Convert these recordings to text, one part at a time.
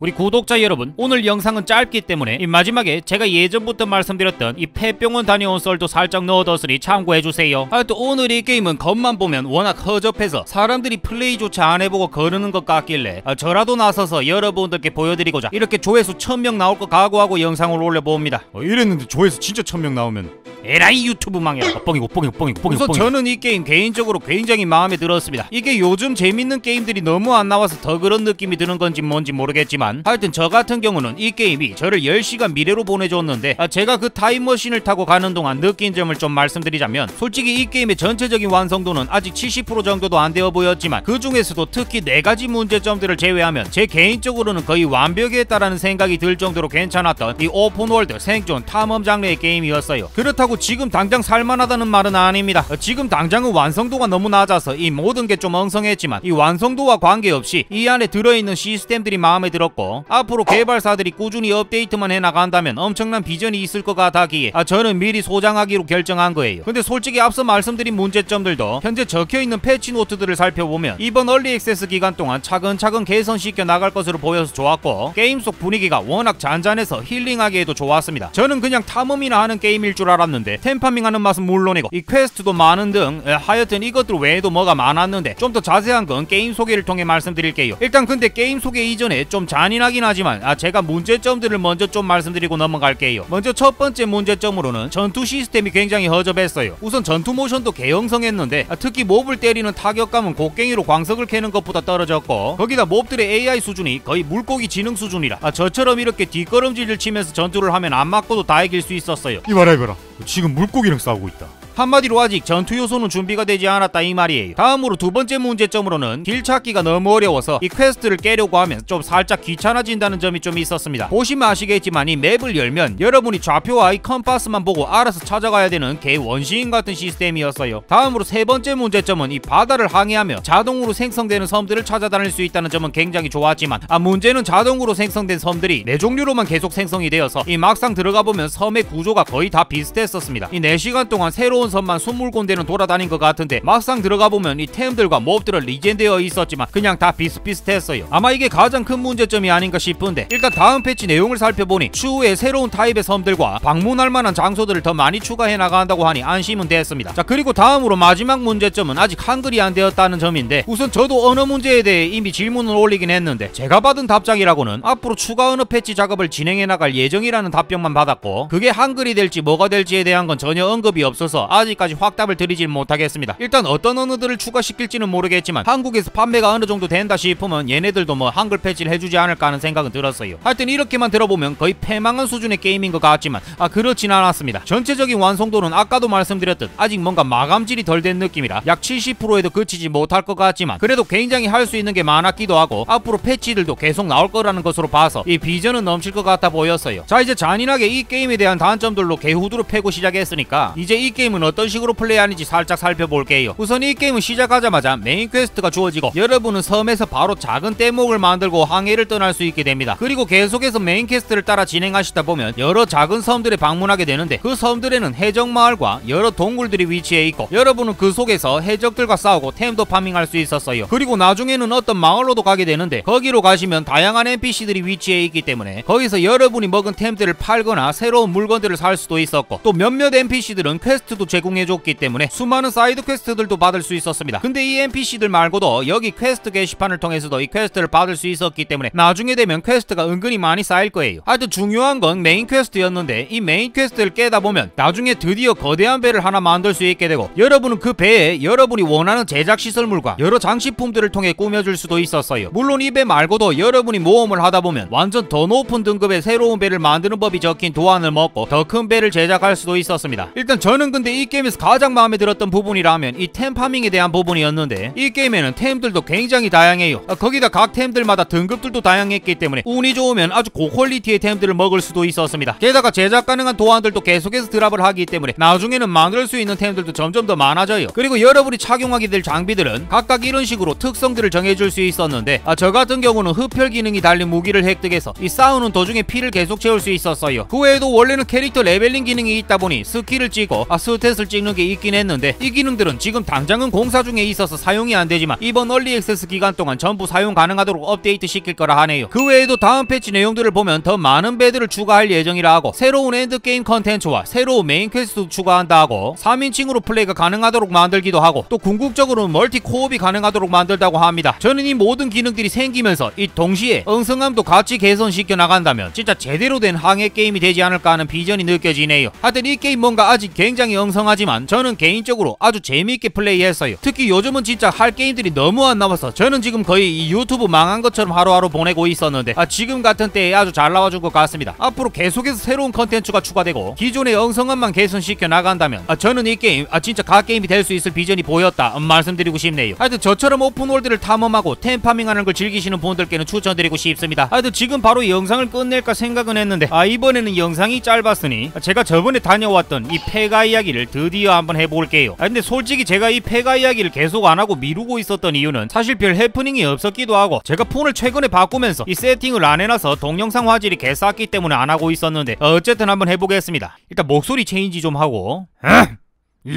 우리 구독자 여러분 오늘 영상은 짧기 때문에 이 마지막에 제가 예전부터 말씀드렸던 이 폐병원 다녀온 썰도 살짝 넣어뒀으니 참고해주세요. 하여튼 오늘 이 게임은 겉만 보면 워낙 허접해서 사람들이 플레이조차 안 해보고 거르는 것 같길래 아, 저라도 나서서 여러분들께 보여드리고자 이렇게 조회수 1000명 나올 거 각오하고 영상을 올려봅니다. 어, 이랬는데 조회수 진짜 천명 나오면 에라이 유튜브 망이야 뻥이고 뻥이고 뻥이고 뻥이고 우선 저는 이 게임 개인적으로 굉장히 마음에 들었습니다. 이게 요즘 재밌는 게임들이 너무 안 나와서 더 그런 느낌이 드는 건지 뭔지 모르겠지만 하여튼 저 같은 경우는 이 게임이 저를 10시간 미래로 보내줬는데 아, 제가 그 타임머신을 타고 가는 동안 느낀 점을 좀 말씀드리자면 솔직히 이 게임의 전체적인 완성도는 아직 70% 정도도 안 되어 보였지만 그 중에서도 특히 네 가지 문제점들을 제외하면 제 개인적으로는 거의 완벽했다라는 생각이 들 정도로 괜찮았던 이 open world 생존 탐험 장르의 게임이었어요. 그렇다고 지금 당장 살만하다는 말은 아닙니다. 어, 지금 당장은 완성도가 너무 낮아서 이 모든 게 좀 엉성했지만 이 완성도와 관계없이 이 안에 들어있는 시스템들이 마음에 들었고 앞으로 개발사들이 꾸준히 업데이트만 해나간다면 엄청난 비전이 있을 것 같았기에 아, 저는 미리 소장하기로 결정한 거예요. 근데 솔직히 앞서 말씀드린 문제점들도 현재 적혀있는 patch note들을 살펴보면 이번 early access 기간 동안 차근차근 개선시켜 나갈 것으로 보여서 좋았고 게임 속 분위기가 워낙 잔잔해서 힐링하기에도 좋았습니다. 저는 그냥 탐험이나 하는 게임일 줄 알았는데 템farming하는 맛은 물론이고 이 퀘스트도 많은 등 에, 하여튼 이것들 외에도 뭐가 많았는데 좀 더 자세한 건 게임 소개를 통해 말씀드릴게요. 일단 근데 게임 소개 이전에 좀 잔인하긴 하지만 아, 제가 문제점들을 먼저 좀 말씀드리고 넘어갈게요. 먼저 첫 번째 문제점으로는 전투 시스템이 굉장히 허접했어요. 우선 전투 모션도 개엉성했는데 아, 특히 몹을 때리는 타격감은 곡괭이로 광석을 캐는 것보다 떨어졌고 거기다 몹들의 AI 수준이 거의 물고기 지능 수준이라 아, 저처럼 이렇게 뒷걸음질을 치면서 전투를 하면 안 맞고도 다 이길 수 있었어요. 이봐라 이봐라 지금 물고기랑 싸우고 있다 한마디로 아직 전투 요소는 준비가 되지 않았다 이 말이에요. 다음으로 두 번째 문제점으로는 길 찾기가 너무 어려워서 이 퀘스트를 깨려고 하면 좀 살짝 귀찮아진다는 점이 좀 있었습니다. 보시면 아시겠지만 이 맵을 열면 여러분이 좌표와 이 컴퍼스만 보고 알아서 찾아가야 되는 개 원시인 같은 시스템이었어요. 다음으로 세 번째 문제점은 이 바다를 항해하며 자동으로 생성되는 섬들을 찾아다닐 수 있다는 점은 굉장히 좋았지만 아 문제는 자동으로 생성된 섬들이 네 종류로만 계속 생성이 되어서 이 막상 들어가 보면 섬의 구조가 거의 다 비슷했었습니다. 이 4시간 동안 새로운 섬만 20군데는 돌아다닌 것 같은데 막상 들어가 보면 이 템들과 몹들은 리젠되어 있었지만 그냥 다 비슷비슷했어요. 아마 이게 가장 큰 문제점이 아닌가 싶은데 일단 다음 패치 내용을 살펴보니 추후에 새로운 타입의 섬들과 방문할 만한 장소들을 더 많이 추가해 나간다고 하니 안심은 됐습니다. 자 그리고 다음으로 마지막 문제점은 아직 한글이 안 되었다는 점인데 우선 저도 언어 문제에 대해 이미 질문을 올리긴 했는데 제가 받은 답장이라고는 앞으로 추가 언어 패치 작업을 진행해 나갈 예정이라는 답변만 받았고 그게 한글이 될지 뭐가 될지에 대한 건 전혀 언급이 없어서 아직까지 확답을 드리질 못하겠습니다. 일단 어떤 언어들을 추가시킬지는 모르겠지만 한국에서 판매가 어느 정도 된다 싶으면 얘네들도 뭐 한글 패치를 해주지 않을까 하는 생각은 들었어요. 하여튼 이렇게만 들어보면 거의 패망한 수준의 게임인 것 같지만 아 그렇진 않았습니다. 전체적인 완성도는 아까도 말씀드렸듯 아직 뭔가 마감질이 덜 된 느낌이라 약 70%에도 그치지 못할 것 같지만 그래도 굉장히 할 수 있는 게 많았기도 하고 앞으로 패치들도 계속 나올 거라는 것으로 봐서 이 비전은 넘칠 것 같아 보였어요. 자 이제 잔인하게 이 게임에 대한 단점들로 개후드려 패고 시작했으니까 이제 이 게임은 어떤 식으로 플레이하는지 살짝 살펴볼게요. 우선 이 게임은 시작하자마자 메인 퀘스트가 주어지고 여러분은 섬에서 바로 작은 뗏목을 만들고 항해를 떠날 수 있게 됩니다. 그리고 계속해서 메인 퀘스트를 따라 진행하시다 보면 여러 작은 섬들에 방문하게 되는데 그 섬들에는 해적 마을과 여러 동굴들이 위치해 있고 여러분은 그 속에서 해적들과 싸우고 템도 파밍할 수 있었어요. 그리고 나중에는 어떤 마을로도 가게 되는데 거기로 가시면 다양한 NPC들이 위치해 있기 때문에 거기서 여러분이 먹은 템들을 팔거나 새로운 물건들을 살 수도 있었고 또 몇몇 NPC들은 퀘스트도 제공해줬기 때문에 수많은 사이드 퀘스트들도 받을 수 있었습니다. 근데 이 NPC들 말고도 여기 퀘스트 게시판을 통해서도 이 퀘스트를 받을 수 있었기 때문에 나중에 되면 퀘스트가 은근히 많이 쌓일 거예요. 하여튼 중요한 건 메인 퀘스트였는데 이 메인 퀘스트를 깨다 보면 나중에 드디어 거대한 배를 하나 만들 수 있게 되고 여러분은 그 배에 여러분이 원하는 제작 시설물과 여러 장식품들을 통해 꾸며줄 수도 있었어요. 물론 이 배 말고도 여러분이 모험을 하다 보면 완전 더 높은 등급의 새로운 배를 만드는 법이 적힌 도안을 먹고 더 큰 배를 제작할 수도 있었습니다. 일단 저는 근데 이 게임에서 가장 마음에 들었던 부분이라면 이 템 파밍에 대한 부분이었는데 이 게임에는 템들도 굉장히 다양해요. 아, 거기다 각 템들마다 등급들도 다양했기 때문에 운이 좋으면 아주 고퀄리티의 템들을 먹을 수도 있었습니다. 게다가 제작 가능한 도안들도 계속해서 드랍을 하기 때문에 나중에는 만들 수 있는 템들도 점점 더 많아져요. 그리고 여러분이 착용하게 될 장비들은 각각 이런 식으로 특성들을 정해줄 수 있었는데 아, 저 같은 경우는 흡혈 기능이 달린 무기를 획득해서 이 싸우는 도중에 피를 계속 채울 수 있었어요. 그 외에도 원래는 캐릭터 leveling 기능이 있다 보니 스킬을 찍고 아, stat 샷을 찍는 게 있긴 했는데 이 기능들은 지금 당장은 공사 중에 있어서 사용이 안 되지만 이번 early access 기간 동안 전부 사용 가능하도록 업데이트 시킬 거라 하네요. 그 외에도 다음 패치 내용들을 보면 더 많은 배들을 추가할 예정이라 하고 새로운 endgame 컨텐츠와 새로운 메인 퀘스트도 추가한다 하고 3인칭으로 플레이가 가능하도록 만들기도 하고 또 궁극적으로는 멀티 co-op이 가능하도록 만든다고 합니다. 저는 이 모든 기능들이 생기면서 이 동시에 엉성함도 같이 개선시켜 나간다면 진짜 제대로 된 항해 게임이 되지 않을까 하는 비전이 느껴지네요. 하여튼 이 게임 뭔가 아직 굉장히 엉성 하지만 저는 개인적으로 아주 재미있게 플레이했어요. 특히 요즘은 진짜 할 게임들이 너무 안 나와서 저는 지금 거의 이 유튜브 망한 것처럼 하루하루 보내고 있었는데 아 지금 같은 때에 아주 잘 나와준 것 같습니다. 앞으로 계속해서 새로운 컨텐츠가 추가되고 기존의 엉성함만 개선시켜 나간다면 아 저는 이 게임 아 진짜 god 게임이 될 수 있을 비전이 보였다 음, 말씀드리고 싶네요. 하여튼 저처럼 open world를 탐험하고 템파밍하는 걸 즐기시는 분들께는 추천드리고 싶습니다. 하여튼 지금 바로 이 영상을 끝낼까 생각은 했는데 아 이번에는 영상이 짧았으니 제가 저번에 다녀왔던 이 폐가 이야기를 드디어 한번 해볼게요. 아 근데 솔직히 제가 이 폐가 이야기를 계속 안 하고 미루고 있었던 이유는 사실 별 해프닝이 없었기도 하고 제가 폰을 최근에 바꾸면서 이 세팅을 안 해놔서 동영상 화질이 개쌌기 때문에 안 하고 있었는데 어, 어쨌든 한번 해보겠습니다. 일단 목소리 체인지 좀 하고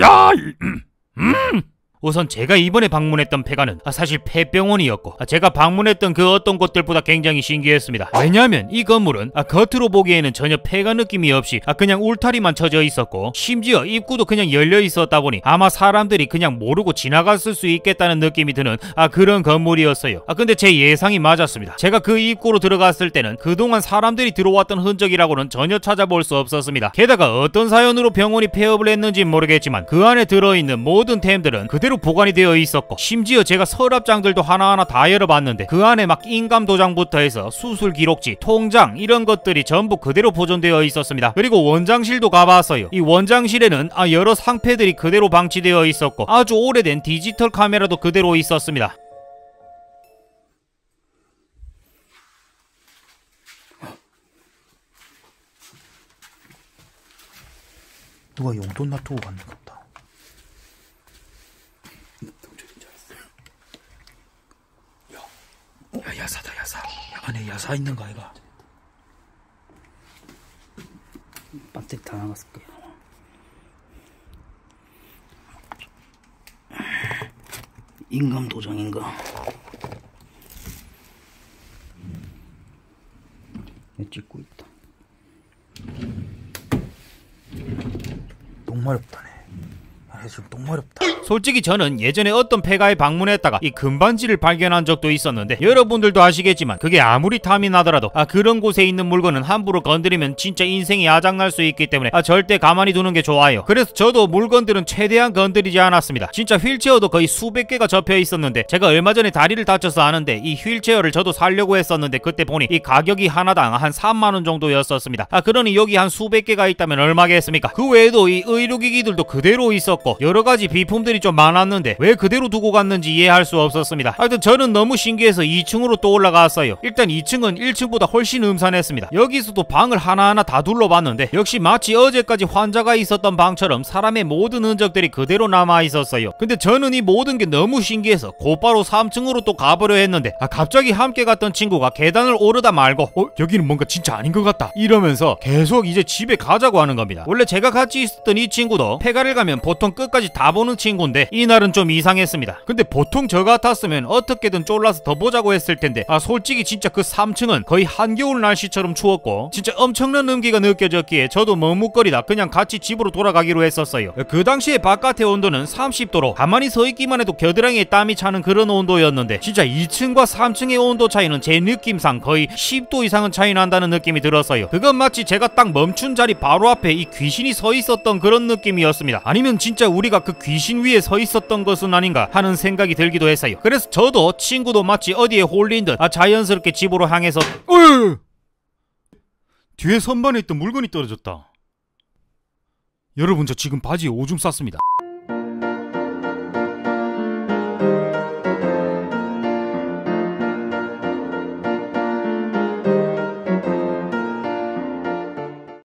야! 우선 제가 이번에 방문했던 폐가는 아, 사실 폐병원이었고 아, 제가 방문했던 그 어떤 곳들보다 굉장히 신기했습니다. 왜냐하면 이 건물은 아, 겉으로 보기에는 전혀 폐가 느낌이 없이 아, 그냥 울타리만 쳐져 있었고 심지어 입구도 그냥 열려 있었다 보니 아마 사람들이 그냥 모르고 지나갔을 수 있겠다는 느낌이 드는 아, 그런 건물이었어요. 아, 근데 제 예상이 맞았습니다. 제가 그 입구로 들어갔을 때는 그동안 사람들이 들어왔던 흔적이라고는 전혀 찾아볼 수 없었습니다. 게다가 어떤 사연으로 병원이 폐업을 했는지 모르겠지만 그 안에 들어있는 모든 템들은 그대로 보관이 되어 있었고 심지어 제가 서랍장들도 하나하나 다 열어봤는데 그 안에 막 인감 도장부터 해서 수술 기록지, 통장 이런 것들이 전부 그대로 보존되어 있었습니다. 그리고 원장실도 가봤어요. 이 원장실에는 아, 여러 상패들이 그대로 방치되어 있었고 아주 오래된 디지털 카메라도 그대로 있었습니다. 누가 용돈 놔두고 갔는 것 같다. 야, 야, 야사. 안에 야사 있는 거 아이가? 배터리 다 나갔을 거야. 인감 도장인가? 얘 찍고 있다. 똥마렵다네. 아, 지금 똥마렵다. 솔직히 저는 예전에 어떤 폐가에 방문했다가 이 금반지를 발견한 적도 있었는데 여러분들도 아시겠지만 그게 아무리 탐이 나더라도 아 그런 곳에 있는 물건은 함부로 건드리면 진짜 인생이 아작날 수 있기 때문에 아 절대 가만히 두는 게 좋아요. 그래서 저도 물건들은 최대한 건드리지 않았습니다. 진짜 휠체어도 거의 수백 개가 접혀 있었는데 제가 얼마 전에 다리를 다쳐서 아는데 이 휠체어를 저도 사려고 했었는데 그때 보니 이 가격이 하나당 한 3만 원 정도였었습니다. 아 그러니 여기 한 수백 개가 있다면 얼마겠습니까? 그 외에도 이 의료기기들도 그대로 있었고 여러 가지 비품들이 좀 많았는데 왜 그대로 두고 갔는지 이해할 수 없었습니다. 하여튼 저는 너무 신기해서 2층으로 또 올라갔어요. 일단 2층은 1층보다 훨씬 음산했습니다. 여기서도 방을 하나하나 다 둘러봤는데 역시 마치 어제까지 환자가 있었던 방처럼 사람의 모든 흔적들이 그대로 남아 있었어요. 근데 저는 이 모든 게 너무 신기해서 곧바로 3층으로 또 가보려 했는데 아 갑자기 함께 갔던 친구가 계단을 오르다 말고 어 여기는 뭔가 진짜 아닌 것 같다 이러면서 계속 이제 집에 가자고 하는 겁니다. 원래 제가 같이 있었던 이 친구도 폐가를 가면 보통 끝까지 다 보는 친구 인데 이날은 좀 이상했습니다. 근데 보통 저 같았으면 어떻게든 쫄라서 더 보자고 했을 텐데 아 솔직히 진짜 그 3층은 거의 한겨울 날씨처럼 추웠고 진짜 엄청난 음기가 느껴졌기에 저도 머뭇거리다 그냥 같이 집으로 돌아가기로 했었어요. 그 당시에 바깥의 온도는 30도로 가만히 서 있기만 해도 겨드랑이에 땀이 차는 그런 온도였는데 진짜 2층과 3층의 온도 차이는 제 느낌상 거의 10도 이상은 차이 난다는 느낌이 들었어요. 그건 마치 제가 딱 멈춘 자리 바로 앞에 이 귀신이 서 있었던 그런 느낌이었습니다. 아니면 진짜 우리가 그 귀신 위에 서 있었던 것은 아닌가 하는 생각이 들기도 했어요. 그래서 저도 친구도 마치 어디에 홀린 듯 아, 자연스럽게 집으로 향해서 어휴! 뒤에 선반에 있던 물건이 떨어졌다. 여러분 저 지금 바지에 오줌 쌌습니다.